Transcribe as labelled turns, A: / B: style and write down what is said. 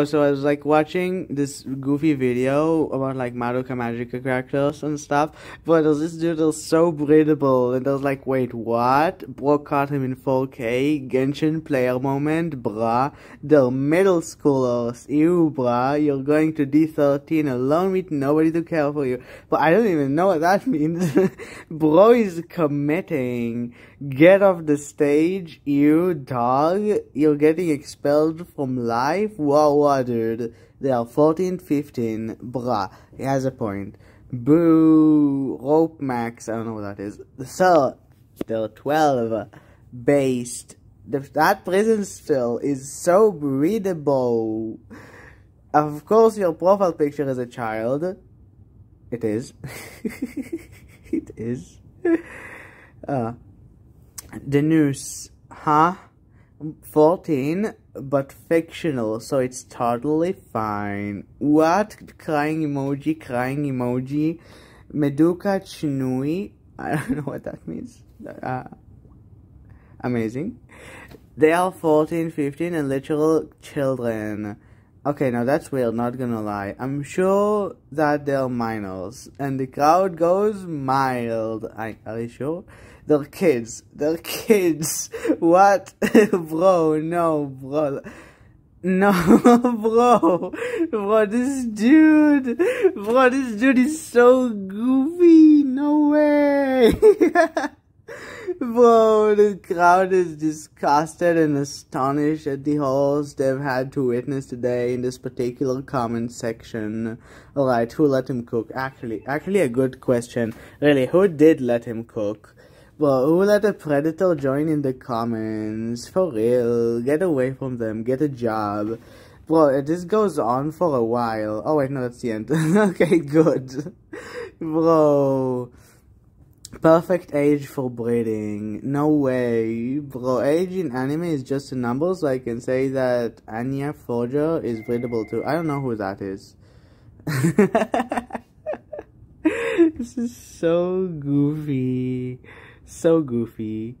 A: So I was like watching this goofy video about like Madoka Magica characters and stuff, but this dude was so breathable, and I was like, wait, what? Bro caught him in 4K, Genshin player moment, bruh. They're middle schoolers, ew, bruh. You're going to D13 alone with nobody to care for you. But I don't even know what that means. Bro is committing. Get off the stage, you dog. You're getting expelled from life. Whoa, dude. They are 14, 15. Bruh. He has a point. Boo. Rope Max. I don't know what that is. So, they're 12. Based. The, that prison still is so breathable. Of course, your profile picture is a child. It is. it is. Uh, the huh? 14, but fictional, so it's totally fine. What? Crying emoji, crying emoji. Meduka Chinui. I don't know what that means. Uh, amazing. They are 14, 15, and literal children. Okay, now that's weird, not gonna lie. I'm sure that they're minors, and the crowd goes mild. I, are you sure? They're kids. They're kids. What? bro, no, bro. No, bro. Bro, this dude. Bro, this dude is so goofy. No way. Bro, the crowd is disgusted and astonished at the horrors they've had to witness today in this particular comment section. Alright, who let him cook? Actually, actually a good question. Really, who did let him cook? Well, who let a predator join in the comments? For real, get away from them, get a job. Bro, this goes on for a while. Oh wait, no, that's the end. okay, good. Bro. Perfect age for breeding. No way. Bro, age in anime is just a number, so I can say that Anya Forger is breedable too. I don't know who that is. this is so goofy. So goofy.